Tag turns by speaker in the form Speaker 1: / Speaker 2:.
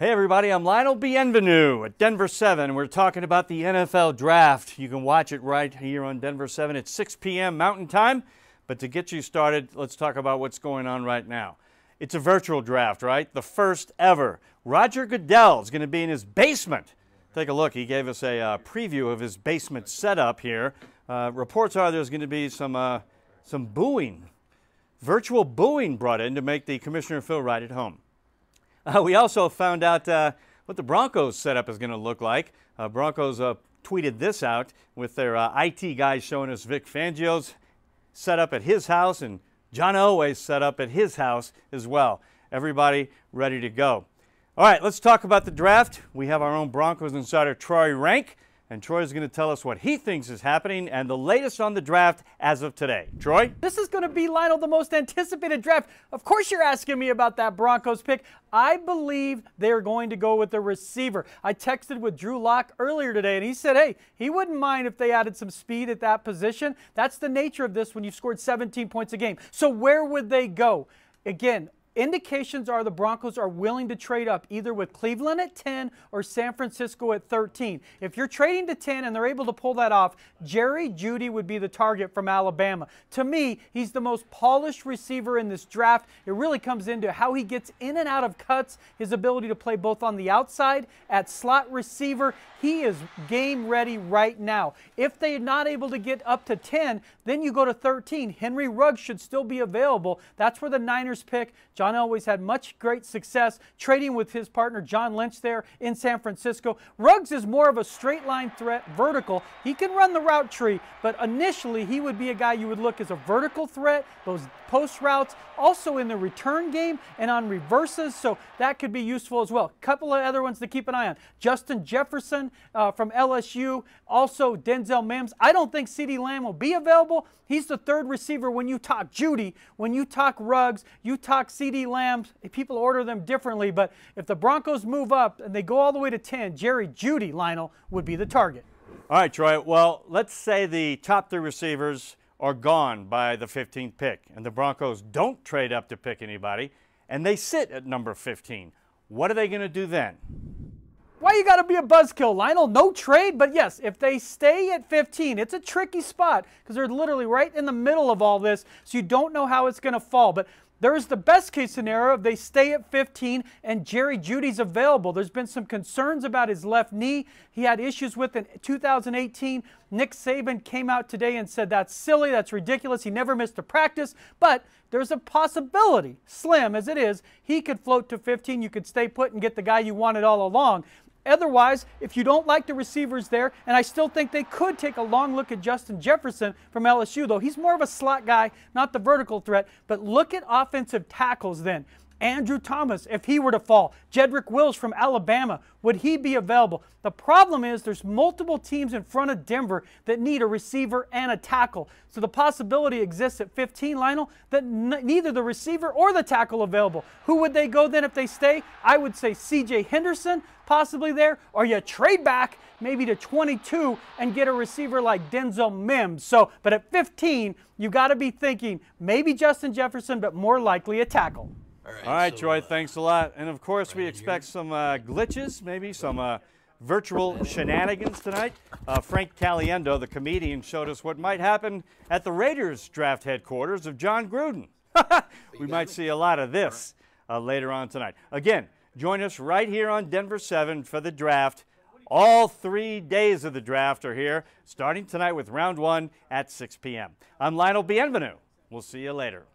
Speaker 1: Hey everybody, I'm Lionel Bienvenu at Denver 7. We're talking about the NFL Draft. You can watch it right here on Denver 7 at 6 p.m. Mountain Time. But to get you started, let's talk about what's going on right now. It's a virtual draft, right? The first ever. Roger Goodell is going to be in his basement. Take a look. He gave us a uh, preview of his basement setup here. Uh, reports are there's going to be some uh, some booing, virtual booing brought in to make the commissioner feel right at home. Uh, we also found out uh, what the Broncos setup is going to look like. Uh, Broncos uh, tweeted this out with their uh, IT guys showing us Vic Fangio's setup at his house and John Elway's set up at his house as well. Everybody ready to go. All right, let's talk about the draft. We have our own Broncos insider, Troy Renck. And Troy is going to tell us what he thinks is happening and the latest on the draft as of today. Troy?
Speaker 2: This is going to be, Lionel, the most anticipated draft. Of course, you're asking me about that Broncos pick. I believe they're going to go with the receiver. I texted with Drew Lock earlier today, and he said, hey, he wouldn't mind if they added some speed at that position. That's the nature of this when you've scored 17 points a game. So, where would they go? Again, Indications are the Broncos are willing to trade up either with Cleveland at 10 or San Francisco at 13. If you're trading to 10 and they're able to pull that off, Jerry Jeudy would be the target from Alabama. To me, he's the most polished receiver in this draft. It really comes into how he gets in and out of cuts, his ability to play both on the outside, at slot receiver. He is game ready right now. If they're not able to get up to 10, then you go to 13. Henry Ruggs should still be available. That's where the Niners pick. John John always had much great success trading with his partner John Lynch there in San Francisco. Ruggs is more of a straight line threat, vertical. He can run the route tree, but initially he would be a guy you would look as a vertical threat, those post routes, also in the return game and on reverses, so that could be useful as well. Couple of other ones to keep an eye on. Justin Jefferson uh, from LSU, also Denzel Mims. I don't think CeeDee Lamb will be available. He's the third receiver when you talk Jeudy, when you talk Ruggs, you talk CeeDee Lamb. People order them differently, but if the Broncos move up and they go all the way to 10, Jerry Jeudy, Lionel, would be the target.
Speaker 1: All right, Troy. Well, let's say the top three receivers are gone by the 15th pick, and the Broncos don't trade up to pick anybody, and they sit at number 15. What are they going to do then?
Speaker 2: Why you got to be a buzzkill, Lionel? No trade, but yes, if they stay at 15, it's a tricky spot because they're literally right in the middle of all this, so you don't know how it's going to fall. But there's the best case scenario if they stay at 15 and Jerry Jeudy's available. There's been some concerns about his left knee. He had issues with in 2018. Nick Saban came out today and said that's silly, that's ridiculous. He never missed a practice, but there's a possibility, slim as it is, he could float to 15. You could stay put and get the guy you wanted all along. Otherwise, if you don't like the receivers there, and I still think they could take a long look at Justin Jefferson from LSU, though he's more of a slot guy, not the vertical threat. But look at offensive tackles then. Andrew Thomas, if he were to fall, Jedrick Wills from Alabama, would he be available? The problem is there's multiple teams in front of Denver that need a receiver and a tackle. So the possibility exists at 15, Lionel, that neither the receiver or the tackle available. Who would they go then if they stay? I would say CJ Henderson, possibly there, or you trade back maybe to 22 and get a receiver like Denzel Mims. So, but at 15, you got to be thinking maybe Justin Jefferson, but more likely a tackle.
Speaker 1: All right, All right so, Troy, uh, thanks a lot. And of course, right we expect here. some uh, glitches, maybe some uh, virtual shenanigans tonight. Uh, Frank Caliendo, the comedian, showed us what might happen at the Raiders draft headquarters of Jon Gruden. we might see a lot of this uh, later on tonight. Again, join us right here on Denver 7 for the draft. All three days of the draft are here, starting tonight with round one at 6 p.m. I'm Lionel Bienvenu. We'll see you later.